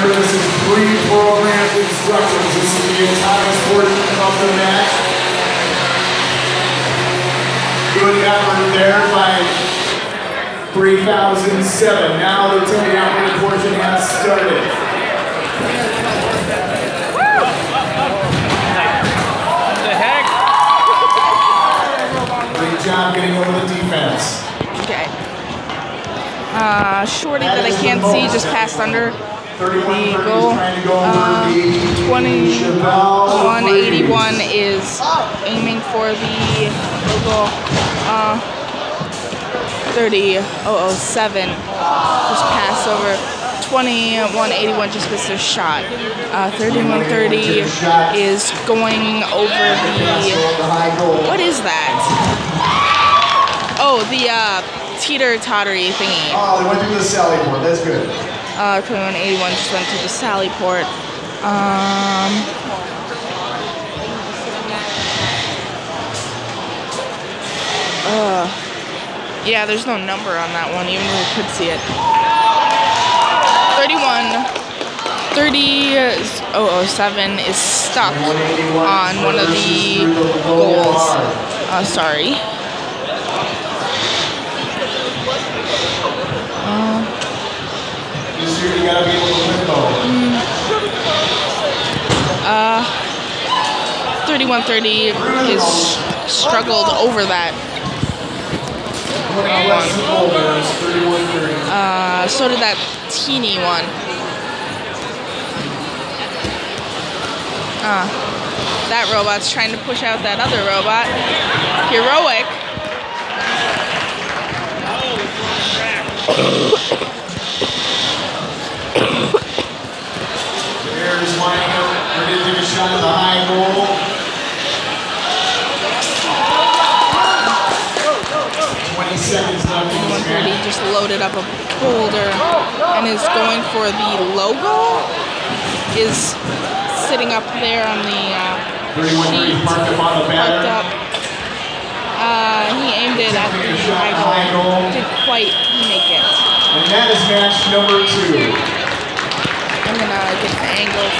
Remember, this is pre-programmed instructions. This is the entire portion of the match. Good effort there by 3007. Now the Tony operating portion has started. Job getting over the defense. Okay. Uh, shorty that I can't see just passed under the goal. Uh, 2181 is aiming for the goal. Uh, 3007 just passed over. 2181 just missed their shot. Uh, 3130 is going over the. What is that? Oh, the uh, teeter tottery thingy. Oh, they went through the Sally port. That's good. Uh, 2181 just went to the Sally port. Um, uh, yeah, there's no number on that one, even though we could see it. 31 30007 is stuck on one of the goals. Uh, sorry. This year you gotta be able to limbo. Uh, 3130 is struggled over that. Less than older is 3130. Uh, so did that teeny one. Uh, that robot's trying to push out that other robot. Heroic. There's Mike. To a shot at the high goal. Twenty seconds left in this 130 match. just loaded up a boulder and is going for the low goal. Is sitting up there on the uh, sheet, parked up on the batter. up. Uh, he aimed it at the high goal. Didn't quite make it. And that is match number two. I'm gonna get the angle to